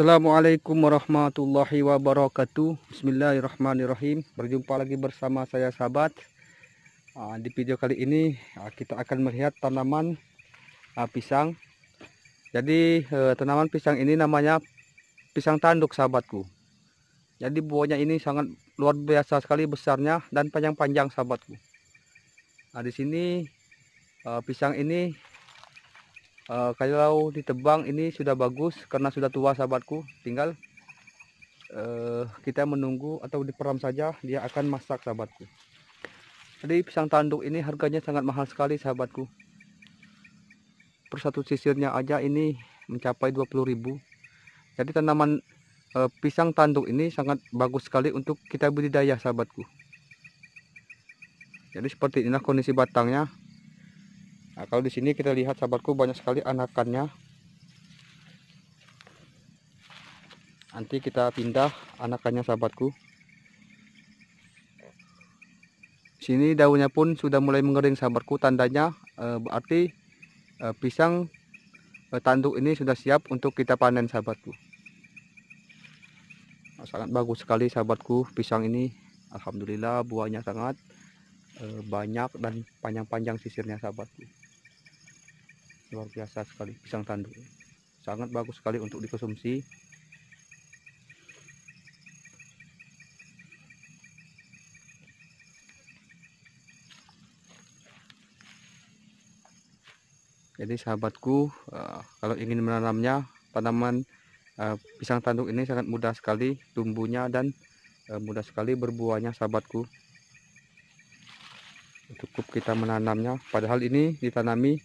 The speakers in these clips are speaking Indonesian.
Assalamualaikum warahmatullahi wabarakatuh. Bismillahirrahmanirrahim. Berjumpa lagi bersama saya sahabat. Uh, Di video kali ini uh, kita akan melihat tanaman uh, pisang. Jadi uh, tanaman pisang ini namanya pisang tanduk sahabatku. Jadi buahnya ini sangat luar biasa sekali besarnya dan panjang-panjang sahabatku. Nah di sini pisang ini uh, kalau ditebang ini sudah bagus karena sudah tua sahabatku tinggal uh, kita menunggu atau diperam saja dia akan masak sahabatku. Jadi pisang tanduk ini harganya sangat mahal sekali sahabatku. Per satu sisirnya aja ini mencapai 20.000 jadi tanaman uh, pisang tanduk ini sangat bagus sekali untuk kita budidaya sahabatku. Jadi seperti inilah kondisi batangnya Nah, kalau di sini kita lihat sahabatku banyak sekali anakannya. Nanti kita pindah anakannya sahabatku. Sini daunnya pun sudah mulai mengering sahabatku tandanya e, berarti e, pisang e, tanduk ini sudah siap untuk kita panen sahabatku. Nah, sangat bagus sekali sahabatku pisang ini. Alhamdulillah buahnya sangat e, banyak dan panjang-panjang sisirnya sahabatku luar biasa sekali pisang tanduk sangat bagus sekali untuk dikonsumsi. Jadi sahabatku uh, kalau ingin menanamnya tanaman uh, pisang tanduk ini sangat mudah sekali tumbuhnya dan uh, mudah sekali berbuahnya sahabatku. Cukup kita menanamnya. Padahal ini ditanami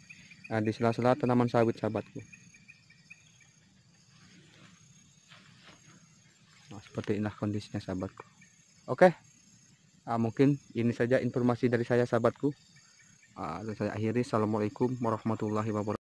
nah, di sela-sela tanaman sawit sahabatku nah, seperti inilah kondisinya sahabatku. Oke. Nah, mungkin ini saja informasi dari saya sahabatku. Nah, saya akhiri. Assalamualaikum warahmatullahi wabarakatuh